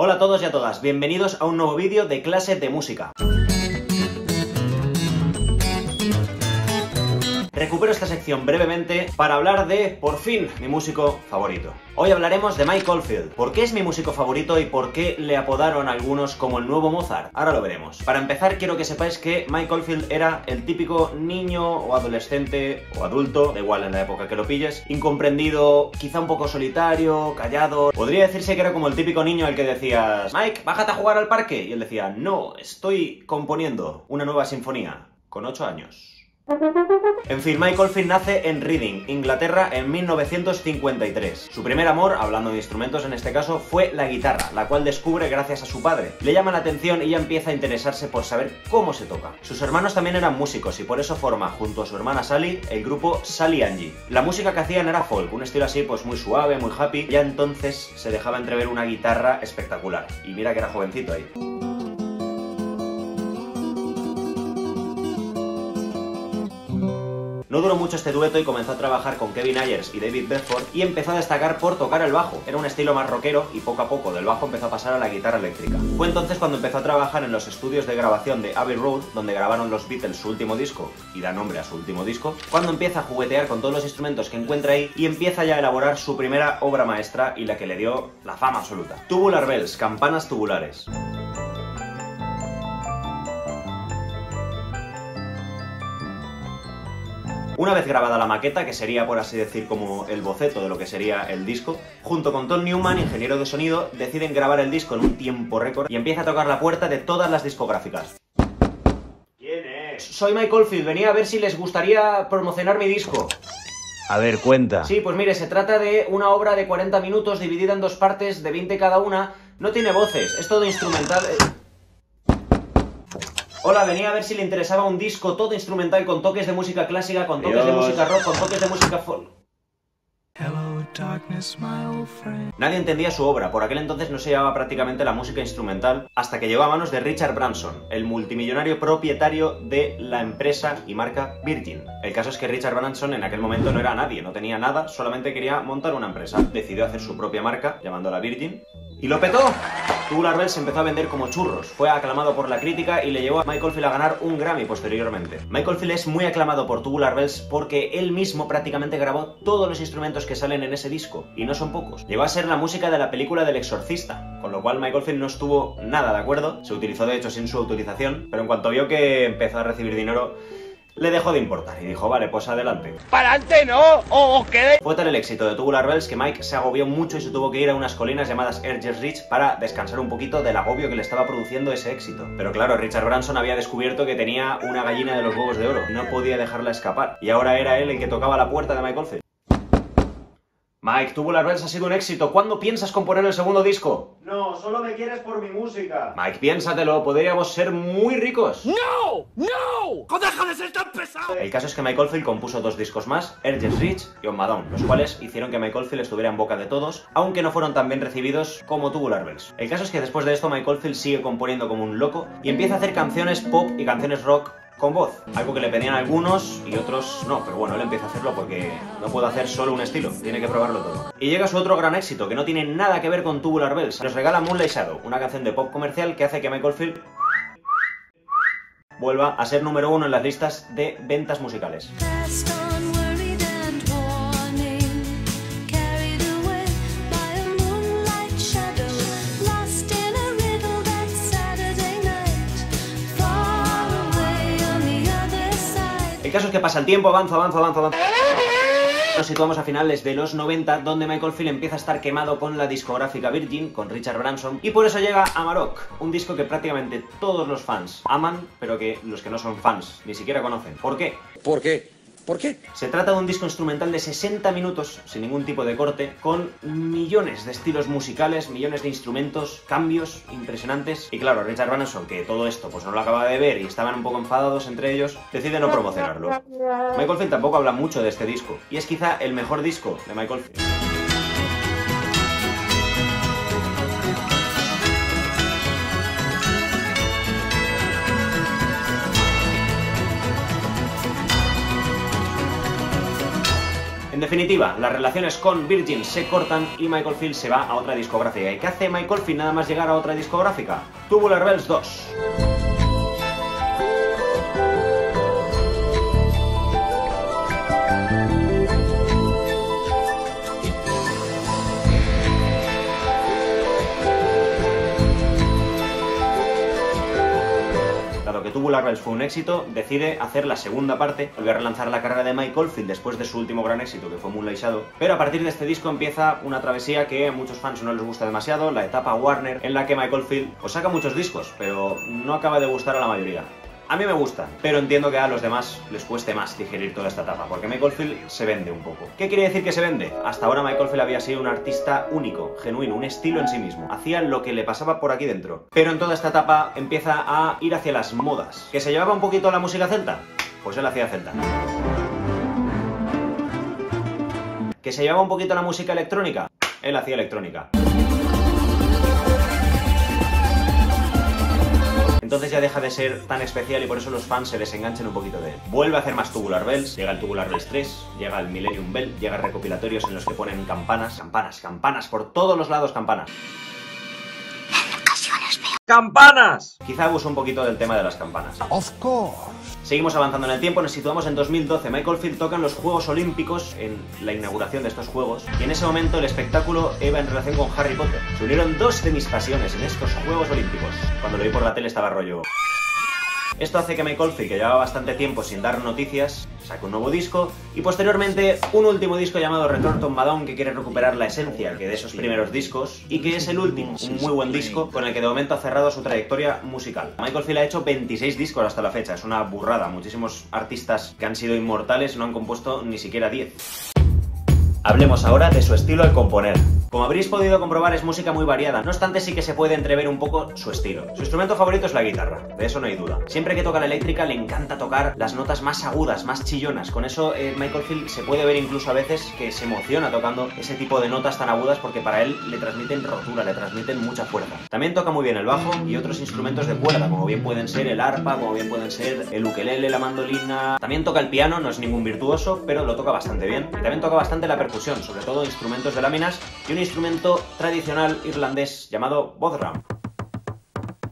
Hola a todos y a todas, bienvenidos a un nuevo vídeo de clase de música. Recupero esta sección brevemente para hablar de, por fin, mi músico favorito. Hoy hablaremos de Mike Oldfield. ¿Por qué es mi músico favorito y por qué le apodaron algunos como el nuevo Mozart? Ahora lo veremos. Para empezar, quiero que sepáis que Mike Oldfield era el típico niño o adolescente o adulto, da igual en la época que lo pilles, incomprendido, quizá un poco solitario, callado. Podría decirse que era como el típico niño al que decías, Mike, bájate a jugar al parque. Y él decía, no, estoy componiendo una nueva sinfonía, con 8 años. En fin, Michael Finn nace en Reading, Inglaterra, en 1953. Su primer amor, hablando de instrumentos en este caso, fue la guitarra, la cual descubre gracias a su padre. Le llama la atención y ya empieza a interesarse por saber cómo se toca. Sus hermanos también eran músicos y por eso forma, junto a su hermana Sally, el grupo Sally Angie. La música que hacían era folk, un estilo así pues muy suave, muy happy, ya entonces se dejaba entrever una guitarra espectacular. Y mira que era jovencito ahí. No duró mucho este dueto y comenzó a trabajar con Kevin Ayers y David Bedford y empezó a destacar por tocar el bajo. Era un estilo más rockero y poco a poco del bajo empezó a pasar a la guitarra eléctrica. Fue entonces cuando empezó a trabajar en los estudios de grabación de Abbey Road, donde grabaron los Beatles su último disco y da nombre a su último disco, cuando empieza a juguetear con todos los instrumentos que encuentra ahí y empieza ya a elaborar su primera obra maestra y la que le dio la fama absoluta. Tubular Bells, campanas tubulares. Una vez grabada la maqueta, que sería por así decir como el boceto de lo que sería el disco, junto con Tom Newman, ingeniero de sonido, deciden grabar el disco en un tiempo récord y empieza a tocar la puerta de todas las discográficas. ¿Quién es? Soy Michael Field, venía a ver si les gustaría promocionar mi disco. A ver, cuenta. Sí, pues mire, se trata de una obra de 40 minutos dividida en dos partes de 20 cada una. No tiene voces, es todo instrumental. Hola, venía a ver si le interesaba un disco todo instrumental con toques de música clásica, con toques de música rock, con toques de música folk. Nadie entendía su obra, por aquel entonces no se llevaba prácticamente la música instrumental, hasta que llegó a manos de Richard Branson, el multimillonario propietario de la empresa y marca Virgin. El caso es que Richard Branson en aquel momento no era nadie, no tenía nada, solamente quería montar una empresa. Decidió hacer su propia marca, llamándola Virgin, y lo petó. Tubular Bells se empezó a vender como churros, fue aclamado por la crítica y le llevó a Michael Field a ganar un Grammy posteriormente. Michael Field es muy aclamado por Tubular Bells porque él mismo prácticamente grabó todos los instrumentos que salen en ese disco, y no son pocos. Llegó a ser la música de la película del exorcista, con lo cual Michael Field no estuvo nada de acuerdo, se utilizó de hecho sin su autorización, pero en cuanto vio que empezó a recibir dinero, le dejó de importar y dijo, vale, pues adelante. ¡Para adelante no! ¡O os quedéis! Fue tal el éxito de Tubular Bells que Mike se agobió mucho y se tuvo que ir a unas colinas llamadas Erges Ridge para descansar un poquito del agobio que le estaba produciendo ese éxito. Pero claro, Richard Branson había descubierto que tenía una gallina de los huevos de oro, no podía dejarla escapar, y ahora era él el que tocaba la puerta de Michael Field. Mike, Tubular Bells ha sido un éxito. ¿Cuándo piensas componer el segundo disco? No, solo me quieres por mi música. Mike, piénsatelo, podríamos ser muy ricos. ¡No! ¡No! ¡Oh, ¡Deja de ser tan pesado! El caso es que Michael Field compuso dos discos más, Erges Rich y On Madonna, los cuales hicieron que Michael Field estuviera en boca de todos, aunque no fueron tan bien recibidos como Tubular Bells. El caso es que después de esto Michael Field sigue componiendo como un loco y empieza a hacer canciones pop y canciones rock con voz, algo que le pedían algunos y otros no, pero bueno, él empieza a hacerlo porque no puede hacer solo un estilo, tiene que probarlo todo. Y llega su otro gran éxito, que no tiene nada que ver con Tubular Bells, nos regala Moonlight Shadow, una canción de pop comercial que hace que Michael Field vuelva a ser número uno en las listas de ventas musicales. El caso es que pasa el tiempo, avanza, avanza, avanza, avanza. Nos situamos a finales de los 90, donde Michael Field empieza a estar quemado con la discográfica Virgin, con Richard Branson, y por eso llega Amarok, un disco que prácticamente todos los fans aman, pero que los que no son fans ni siquiera conocen. ¿Por qué? ¿Por qué? ¿Por qué? Se trata de un disco instrumental de 60 minutos, sin ningún tipo de corte, con millones de estilos musicales, millones de instrumentos, cambios impresionantes. Y claro, Richard Branson, que todo esto pues no lo acaba de ver y estaban un poco enfadados entre ellos, decide no promocionarlo. Michael Field tampoco habla mucho de este disco, y es quizá el mejor disco de Michael Field. Definitiva, las relaciones con Virgin se cortan y Michael Field se va a otra discográfica. ¿Y qué hace Michael Field nada más llegar a otra discográfica? Tubular Bells 2. Tubular Bells fue un éxito, decide hacer la segunda parte, volver a relanzar la carrera de Mike Oldfield después de su último gran éxito, que fue Moonlight Shadow. Pero a partir de este disco empieza una travesía que a muchos fans no les gusta demasiado, la etapa Warner, en la que Michael Field pues, saca muchos discos, pero no acaba de gustar a la mayoría. A mí me gusta, pero entiendo que a los demás les cueste más digerir toda esta etapa, porque Michael Field se vende un poco. ¿Qué quiere decir que se vende? Hasta ahora Michael Field había sido un artista único, genuino, un estilo en sí mismo. Hacía lo que le pasaba por aquí dentro. Pero en toda esta etapa empieza a ir hacia las modas. ¿Que se llevaba un poquito la música celta? Pues él hacía celta. ¿Que se llevaba un poquito la música electrónica? Él hacía electrónica. Entonces ya deja de ser tan especial y por eso los fans se desenganchan un poquito de él. Vuelve a hacer más Tubular Bells, llega el Tubular Bells 3, llega el Millennium Bell, llega recopilatorios en los que ponen campanas, campanas, campanas, por todos los lados campanas. ¡Campanas! Quizá abuso un poquito del tema de las campanas. Of course. Seguimos avanzando en el tiempo, nos situamos en 2012. Michael Field toca en los Juegos Olímpicos, en la inauguración de estos Juegos, y en ese momento el espectáculo iba en relación con Harry Potter. Se unieron dos de mis pasiones en estos Juegos Olímpicos. Cuando lo vi por la tele estaba rollo... Esto hace que Michael Field, que llevaba bastante tiempo sin dar noticias, saque un nuevo disco y posteriormente un último disco llamado Return to Madonna que quiere recuperar la esencia que de esos primeros discos y que es el último, un muy buen disco con el que de momento ha cerrado su trayectoria musical. Michael Field ha hecho 26 discos hasta la fecha, es una burrada, muchísimos artistas que han sido inmortales no han compuesto ni siquiera 10. Hablemos ahora de su estilo al componer. Como habréis podido comprobar es música muy variada, no obstante sí que se puede entrever un poco su estilo. Su instrumento favorito es la guitarra, de eso no hay duda. Siempre que toca la eléctrica le encanta tocar las notas más agudas, más chillonas. Con eso eh, Michael Field se puede ver incluso a veces que se emociona tocando ese tipo de notas tan agudas porque para él le transmiten rotura, le transmiten mucha fuerza. También toca muy bien el bajo y otros instrumentos de cuerda, como bien pueden ser el arpa, como bien pueden ser el ukelele, la mandolina. También toca el piano, no es ningún virtuoso, pero lo toca bastante bien. Y también toca bastante la percusión, sobre todo instrumentos de láminas y un instrumento tradicional irlandés llamado bodhram.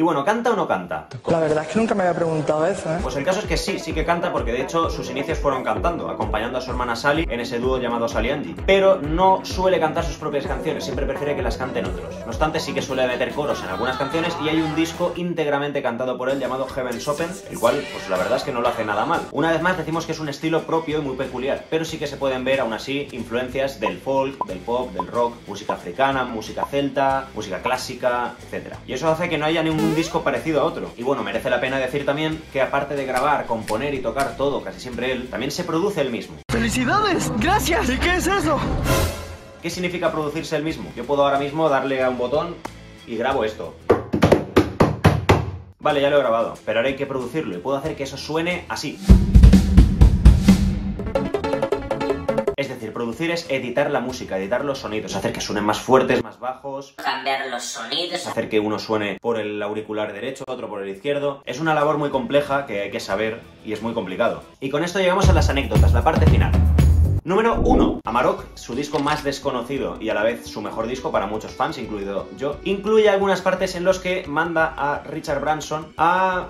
Y bueno, ¿canta o no canta? La verdad es que nunca me había preguntado eso, ¿eh? Pues el caso es que sí, sí que canta porque de hecho sus inicios fueron cantando, acompañando a su hermana Sally en ese dúo llamado Sally Angie. Pero no suele cantar sus propias canciones, siempre prefiere que las canten otros. No obstante, sí que suele meter coros en algunas canciones y hay un disco íntegramente cantado por él llamado Heaven's Open, el cual, pues la verdad es que no lo hace nada mal. Una vez más decimos que es un estilo propio y muy peculiar, pero sí que se pueden ver aún así influencias del folk, del pop, del rock, música africana, música celta, música clásica, etc. Y eso hace que no haya ningún disco parecido a otro. Y bueno, merece la pena decir también que aparte de grabar, componer y tocar todo, casi siempre él, también se produce él mismo. ¡Felicidades! ¡Gracias! ¿Y qué es eso? ¿Qué significa producirse el mismo? Yo puedo ahora mismo darle a un botón y grabo esto. Vale, ya lo he grabado, pero ahora hay que producirlo y puedo hacer que eso suene así. Producir es editar la música, editar los sonidos, hacer que suenen más fuertes, más bajos, cambiar los sonidos. hacer que uno suene por el auricular derecho, otro por el izquierdo. Es una labor muy compleja que hay que saber y es muy complicado. Y con esto llegamos a las anécdotas, la parte final. Número 1. Amarok, su disco más desconocido y a la vez su mejor disco para muchos fans, incluido yo, incluye algunas partes en los que manda a Richard Branson a...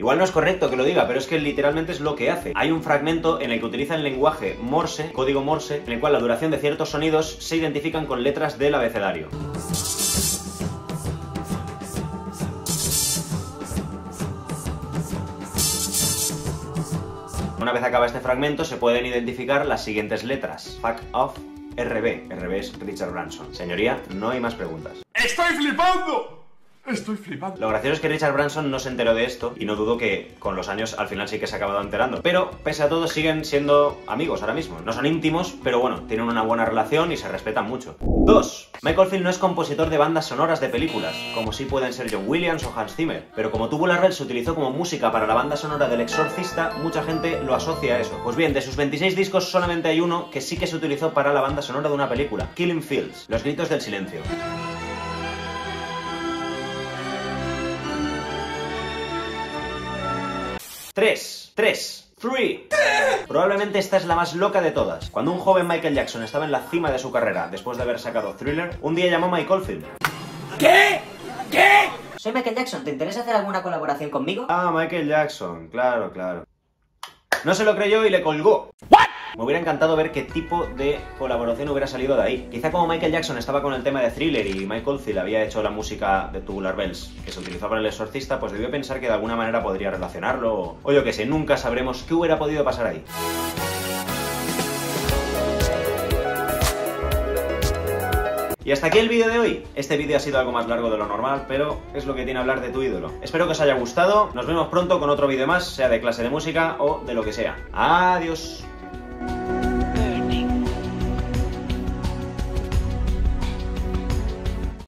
Igual no es correcto que lo diga, pero es que literalmente es lo que hace. Hay un fragmento en el que utiliza el lenguaje Morse, código Morse, en el cual la duración de ciertos sonidos se identifican con letras del abecedario. Una vez acaba este fragmento se pueden identificar las siguientes letras. Fuck off, RB. RB es Richard Branson. Señoría, no hay más preguntas. ¡Estoy flipando! Estoy flipando. Lo gracioso es que Richard Branson no se enteró de esto y no dudo que con los años al final sí que se ha acabado enterando. Pero pese a todo siguen siendo amigos ahora mismo. No son íntimos, pero bueno, tienen una buena relación y se respetan mucho. 2. Michael Field no es compositor de bandas sonoras de películas, como sí pueden ser John Williams o Hans Zimmer. Pero como Tubular Bells se utilizó como música para la banda sonora del Exorcista, mucha gente lo asocia a eso. Pues bien, de sus 26 discos solamente hay uno que sí que se utilizó para la banda sonora de una película, Killing Fields, Los Gritos del Silencio. 3. 3. 3. Probablemente esta es la más loca de todas. Cuando un joven Michael Jackson estaba en la cima de su carrera después de haber sacado Thriller, un día llamó a Mike Oldfield. Soy Michael Jackson, ¿te interesa hacer alguna colaboración conmigo? Ah, Michael Jackson, claro, claro. No se lo creyó y le colgó. Me hubiera encantado ver qué tipo de colaboración hubiera salido de ahí. Quizá como Michael Jackson estaba con el tema de Thriller y Michael Oldfield había hecho la música de Tubular Bells que se utilizó para el exorcista, pues debió pensar que de alguna manera podría relacionarlo o, o yo que sé, nunca sabremos qué hubiera podido pasar ahí. Y hasta aquí el vídeo de hoy. Este vídeo ha sido algo más largo de lo normal, pero es lo que tiene hablar de tu ídolo. Espero que os haya gustado. Nos vemos pronto con otro vídeo más, sea de clase de música o de lo que sea. Adiós.